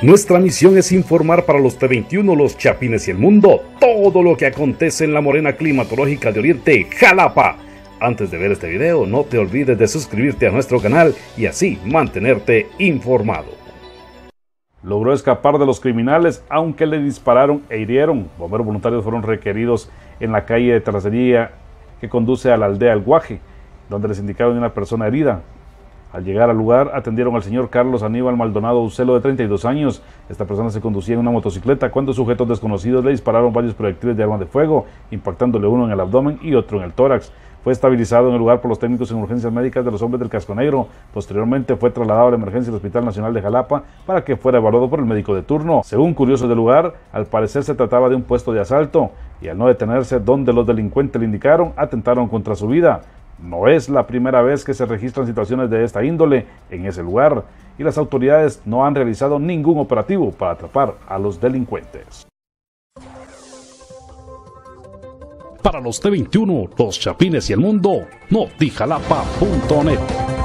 Nuestra misión es informar para los T21, los Chapines y el mundo todo lo que acontece en la morena climatológica de Oriente, Jalapa. Antes de ver este video, no te olvides de suscribirte a nuestro canal y así mantenerte informado. Logró escapar de los criminales, aunque le dispararon e hirieron. Bomberos voluntarios fueron requeridos en la calle de terracería que conduce a la aldea El Guaje, donde les indicaron una persona herida. Al llegar al lugar, atendieron al señor Carlos Aníbal Maldonado Ucelo, de 32 años. Esta persona se conducía en una motocicleta cuando sujetos desconocidos le dispararon varios proyectiles de arma de fuego, impactándole uno en el abdomen y otro en el tórax. Fue estabilizado en el lugar por los técnicos en urgencias médicas de los hombres del casco negro. Posteriormente fue trasladado a la emergencia del Hospital Nacional de Jalapa para que fuera evaluado por el médico de turno. Según curiosos del lugar, al parecer se trataba de un puesto de asalto y al no detenerse donde los delincuentes le indicaron, atentaron contra su vida. No es la primera vez que se registran situaciones de esta índole en ese lugar y las autoridades no han realizado ningún operativo para atrapar a los delincuentes. Para los T21, los Chapines y el mundo, notijalapa.net.